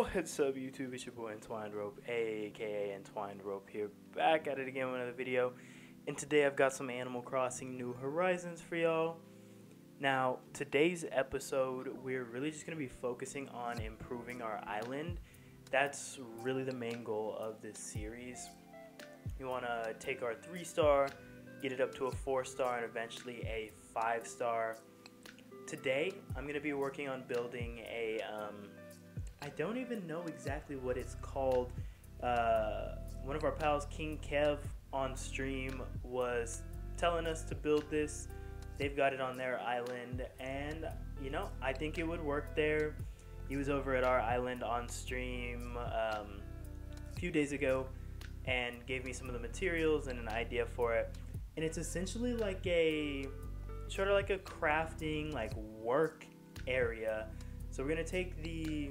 What's up YouTube, it's your boy Entwined Rope, aka Entwined Rope here, back at it again with another video. And today I've got some Animal Crossing New Horizons for y'all. Now, today's episode, we're really just going to be focusing on improving our island. That's really the main goal of this series. We want to take our 3 star, get it up to a 4 star, and eventually a 5 star. Today, I'm going to be working on building a um, I don't even know exactly what it's called. Uh, one of our pals, King Kev, on stream was telling us to build this. They've got it on their island, and you know, I think it would work there. He was over at our island on stream um, a few days ago and gave me some of the materials and an idea for it. And it's essentially like a sort of like a crafting, like work area. So we're gonna take the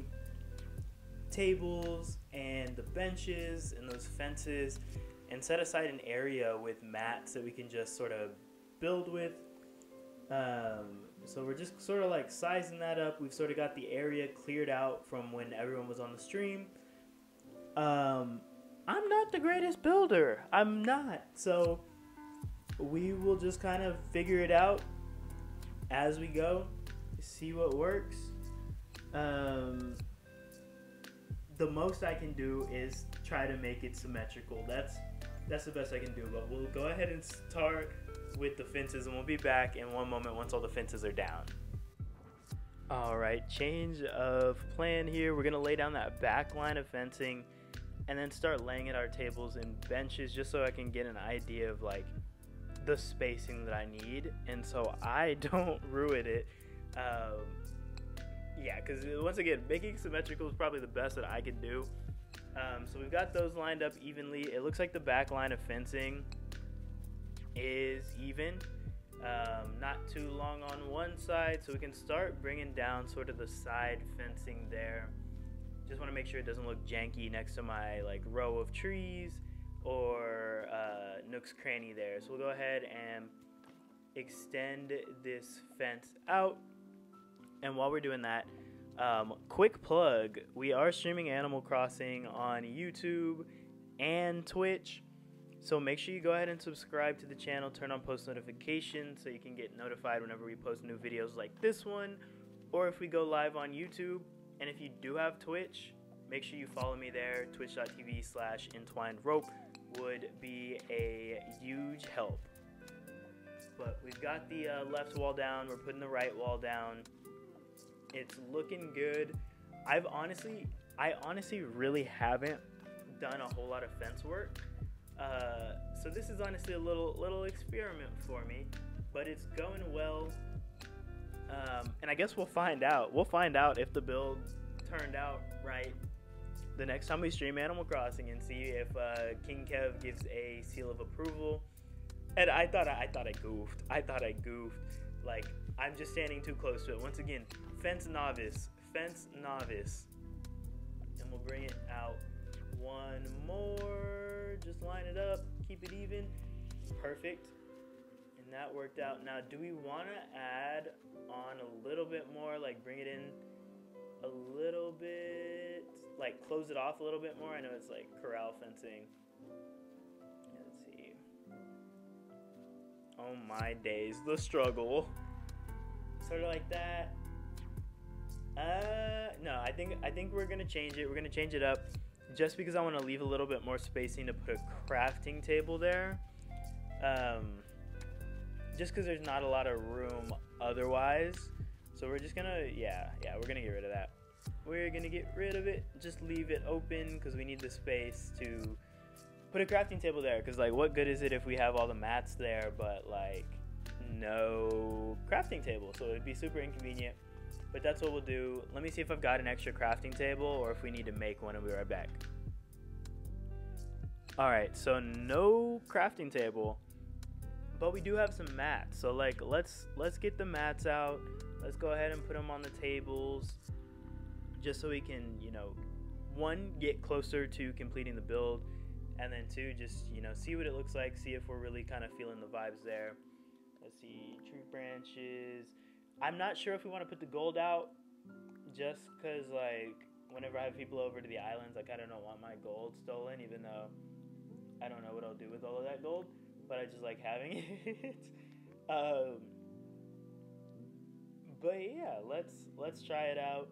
tables and the benches and those fences and set aside an area with mats that we can just sort of build with. Um, so we're just sort of like sizing that up. We've sort of got the area cleared out from when everyone was on the stream. Um, I'm not the greatest builder. I'm not. So we will just kind of figure it out as we go, see what works. Um, the most I can do is try to make it symmetrical. That's that's the best I can do. But we'll go ahead and start with the fences, and we'll be back in one moment once all the fences are down. All right, change of plan here. We're gonna lay down that back line of fencing, and then start laying at our tables and benches, just so I can get an idea of like the spacing that I need, and so I don't ruin it. Um, yeah, because once again, making symmetrical is probably the best that I can do. Um, so we've got those lined up evenly. It looks like the back line of fencing is even. Um, not too long on one side, so we can start bringing down sort of the side fencing there. Just want to make sure it doesn't look janky next to my like row of trees or uh, Nook's cranny there. So we'll go ahead and extend this fence out and while we're doing that, um, quick plug we are streaming Animal Crossing on YouTube and Twitch. So make sure you go ahead and subscribe to the channel, turn on post notifications so you can get notified whenever we post new videos like this one, or if we go live on YouTube. And if you do have Twitch, make sure you follow me there. Twitch.tv slash entwined rope would be a huge help. But we've got the uh, left wall down, we're putting the right wall down. It's looking good. I've honestly, I honestly really haven't done a whole lot of fence work. Uh, so this is honestly a little little experiment for me, but it's going well. Um, and I guess we'll find out. We'll find out if the build turned out right the next time we stream Animal Crossing and see if uh, King Kev gives a seal of approval. And I thought I, I thought I goofed. I thought I goofed. Like I'm just standing too close to it. Once again, fence novice, fence novice. And we'll bring it out one more. Just line it up, keep it even. Perfect. And that worked out. Now, do we want to add on a little bit more? Like bring it in a little bit, like close it off a little bit more. I know it's like corral fencing. Let's see. Oh my days, the struggle. Sort of like that. Uh, no, I think I think we're gonna change it. We're gonna change it up, just because I want to leave a little bit more spacing to put a crafting table there. Um, just because there's not a lot of room otherwise. So we're just gonna, yeah, yeah, we're gonna get rid of that. We're gonna get rid of it. Just leave it open because we need the space to put a crafting table there. Because like, what good is it if we have all the mats there, but like no crafting table? So it'd be super inconvenient. But that's what we'll do. Let me see if I've got an extra crafting table or if we need to make one and we'll be right back. Alright, so no crafting table. But we do have some mats. So like let's let's get the mats out. Let's go ahead and put them on the tables. Just so we can, you know, one, get closer to completing the build. And then two, just, you know, see what it looks like, see if we're really kind of feeling the vibes there. Let's see, tree branches. I'm not sure if we want to put the gold out just because, like, whenever I have people over to the islands, like, I don't want my gold stolen, even though I don't know what I'll do with all of that gold, but I just like having it. um, but yeah, let's let's try it out.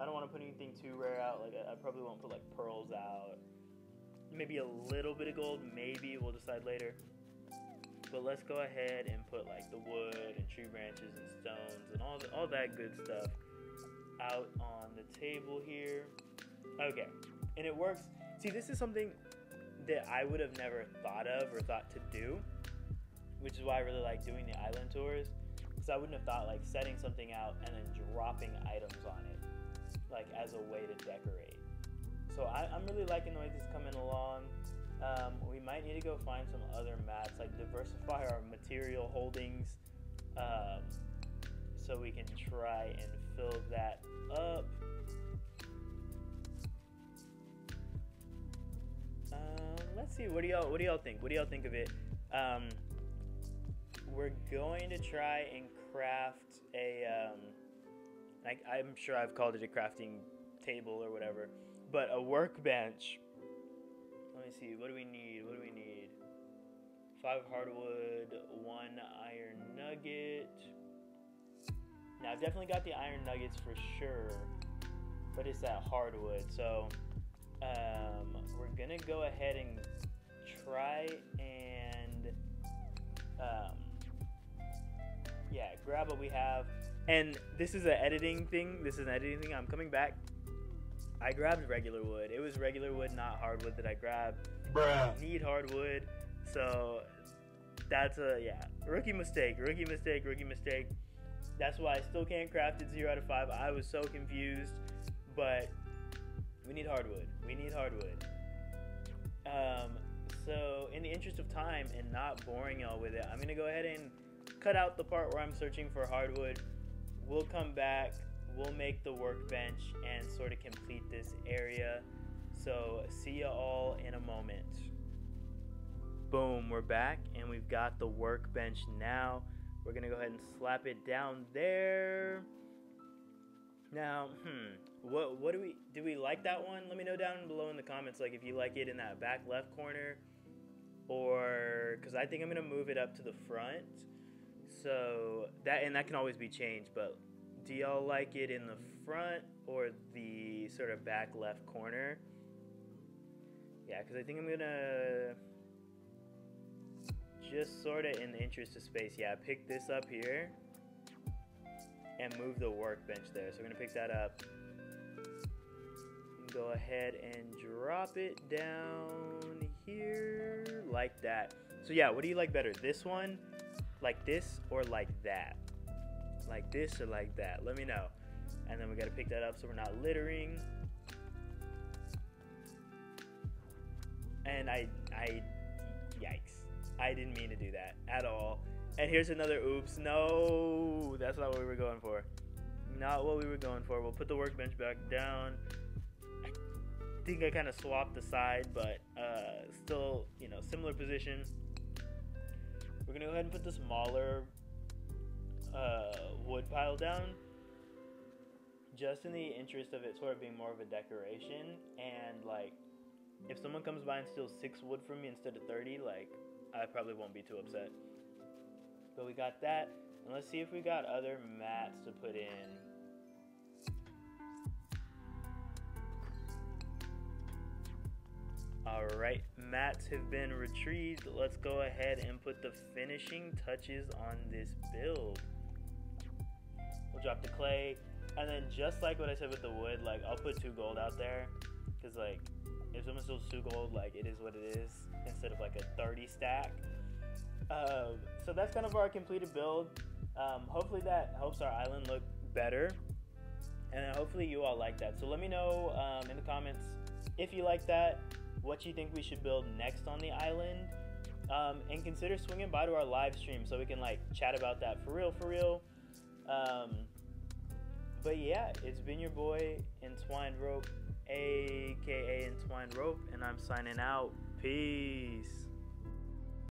I don't want to put anything too rare out. Like I, I probably won't put like pearls out. Maybe a little bit of gold. Maybe we'll decide later. But let's go ahead and put like the wood and tree branches and stones and all the, all that good stuff out on the table here. Okay, and it works. See, this is something that I would have never thought of or thought to do, which is why I really like doing the island tours. Because I wouldn't have thought like setting something out and then dropping items on it, like as a way to decorate. So I, am really liking the way this is coming along. Um, we might need to go find some other mats, like diversify our material holdings, um, so we can try and fill that up. Um, let's see. What do y'all What do y'all think? What do y'all think of it? Um, we're going to try and craft a. Um, I, I'm sure I've called it a crafting table or whatever, but a workbench. See. What do we need? What do we need? Five hardwood, one iron nugget. Now I've definitely got the iron nuggets for sure, but it's that hardwood. So um, we're gonna go ahead and try and um, yeah, grab what we have. And this is an editing thing. This is an editing thing. I'm coming back. I grabbed regular wood. It was regular wood, not hardwood that I grabbed. Bruh. I need hardwood, so that's a yeah rookie mistake. Rookie mistake. Rookie mistake. That's why I still can't craft it zero out of five. I was so confused, but we need hardwood. We need hardwood. Um, so, in the interest of time and not boring y'all with it, I'm gonna go ahead and cut out the part where I'm searching for hardwood. We'll come back. We'll make the workbench and sort of complete this area. So, see you all in a moment. Boom, we're back and we've got the workbench now. We're gonna go ahead and slap it down there. Now, hmm, what what do we do? We like that one? Let me know down below in the comments, like if you like it in that back left corner, or because I think I'm gonna move it up to the front. So that and that can always be changed. But do y'all like it in the front or the sort of back left corner? Yeah, because I think I'm gonna just sort of in the interest of space. Yeah, pick this up here and move the workbench there. So I'm gonna pick that up. Go ahead and drop it down here like that. So yeah, what do you like better? This one, like this, or like that? Like this or like that? Let me know. And then we gotta pick that up so we're not littering. And I, I, yikes. I didn't mean to do that at all. And here's another oops. No, that's not what we were going for. Not what we were going for. We'll put the workbench back down. I think I kind of swapped the side, but uh, still, you know, similar position. We're gonna go ahead and put the smaller uh, wood pile down, just in the interest of it sort of being more of a decoration. And like, if someone comes by and steals six wood from me instead of thirty, like, I probably won't be too upset. But we got that. And let's see if we got other mats to put in. Alright, mats have been retrieved. Let's go ahead and put the finishing touches on this build. We'll drop the clay. And then just like what I said with the wood, like I'll put two gold out there. Cause like if someone steals two gold, like it is what it is. Instead of like a 30 stack. Um, so that's kind of our completed build. Um, hopefully that helps our island look better. And hopefully you all like that. So let me know um, in the comments if you like that, what you think we should build next on the island. Um, and consider swinging by to our live stream so we can like chat about that for real, for real. Um, but yeah, it's been your boy Entwined Rope, aka Entwined Rope, and I'm signing out. Peace.